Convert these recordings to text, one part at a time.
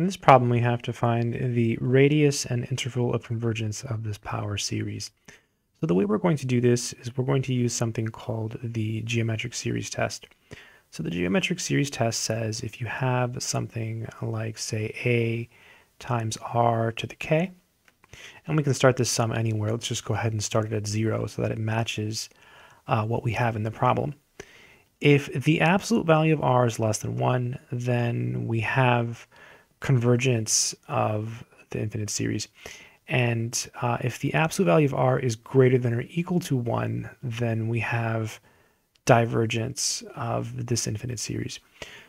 In this problem, we have to find the radius and interval of convergence of this power series. So the way we're going to do this is we're going to use something called the geometric series test. So the geometric series test says if you have something like, say, a times r to the k, and we can start this sum anywhere. Let's just go ahead and start it at 0 so that it matches uh, what we have in the problem. If the absolute value of r is less than 1, then we have convergence of the infinite series. And uh, if the absolute value of r is greater than or equal to 1, then we have divergence of this infinite series.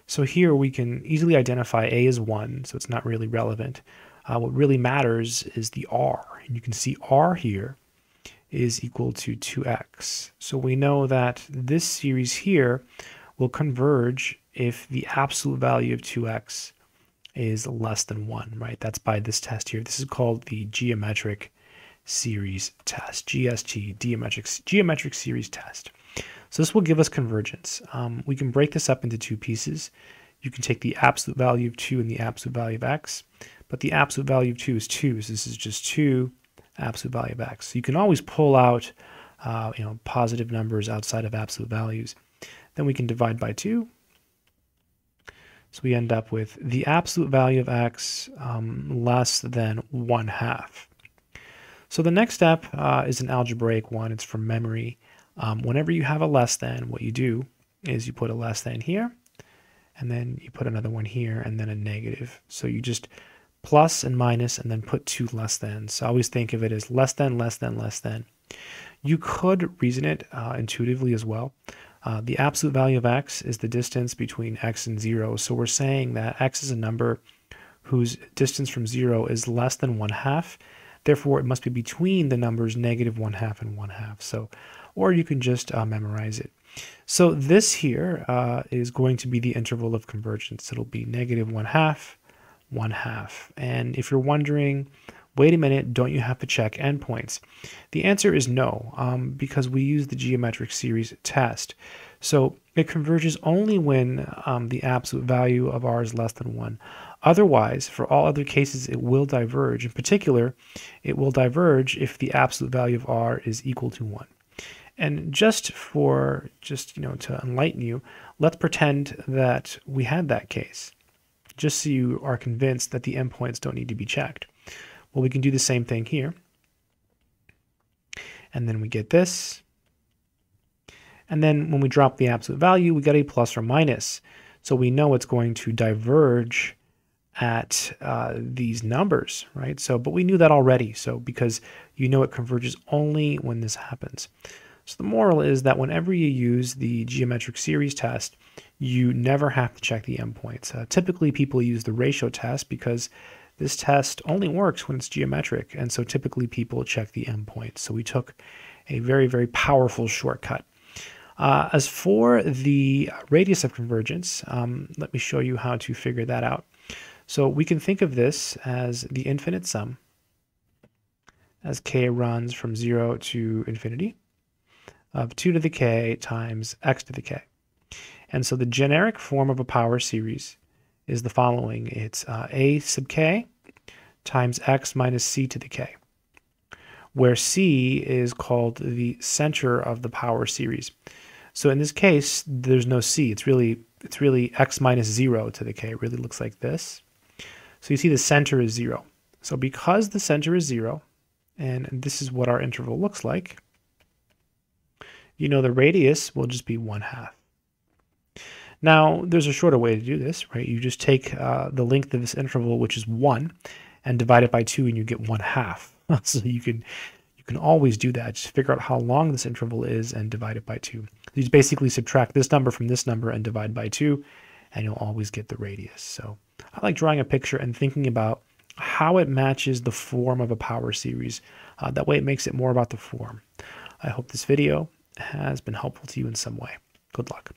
So here we can easily identify a as 1, so it's not really relevant. Uh, what really matters is the r. And you can see r here is equal to 2x. So we know that this series here will converge if the absolute value of 2x is less than 1, right? That's by this test here. This is called the geometric series test, GST, geometric, geometric series test. So this will give us convergence. Um, we can break this up into two pieces. You can take the absolute value of 2 and the absolute value of x, but the absolute value of 2 is 2, so this is just 2 absolute value of x. So you can always pull out uh, you know, positive numbers outside of absolute values. Then we can divide by 2, so we end up with the absolute value of x um, less than 1 half. So the next step uh, is an algebraic one. It's from memory. Um, whenever you have a less than, what you do is you put a less than here, and then you put another one here, and then a negative. So you just plus and minus, and then put two less than. So always think of it as less than, less than, less than. You could reason it uh, intuitively as well. Uh, the absolute value of x is the distance between x and 0. So we're saying that x is a number whose distance from 0 is less than 1 half. Therefore, it must be between the numbers negative 1 half and 1 half. So, or you can just uh, memorize it. So this here uh, is going to be the interval of convergence. It'll be negative 1 half, 1 half. And if you're wondering wait a minute, don't you have to check endpoints? The answer is no, um, because we use the geometric series test. So it converges only when um, the absolute value of r is less than 1. Otherwise, for all other cases, it will diverge. In particular, it will diverge if the absolute value of r is equal to 1. And just for, just, you know, to enlighten you, let's pretend that we had that case, just so you are convinced that the endpoints don't need to be checked. Well, we can do the same thing here. And then we get this. And then when we drop the absolute value, we get a plus or minus. So we know it's going to diverge at uh, these numbers, right? So, but we knew that already. So because you know it converges only when this happens. So the moral is that whenever you use the geometric series test, you never have to check the endpoints. Uh, typically, people use the ratio test because this test only works when it's geometric, and so typically people check the endpoints. So we took a very, very powerful shortcut. Uh, as for the radius of convergence, um, let me show you how to figure that out. So we can think of this as the infinite sum as k runs from 0 to infinity of 2 to the k times x to the k. And so the generic form of a power series is the following. It's uh, a sub k times x minus c to the k, where c is called the center of the power series. So in this case, there's no c. It's really it's really x minus 0 to the k. It really looks like this. So you see the center is 0. So because the center is 0, and this is what our interval looks like, you know the radius will just be 1 half. Now, there's a shorter way to do this, right? You just take uh, the length of this interval, which is 1, and divide it by 2, and you get 1 half. so you can you can always do that. Just figure out how long this interval is and divide it by 2. You basically subtract this number from this number and divide by 2, and you'll always get the radius. So I like drawing a picture and thinking about how it matches the form of a power series. Uh, that way it makes it more about the form. I hope this video has been helpful to you in some way. Good luck.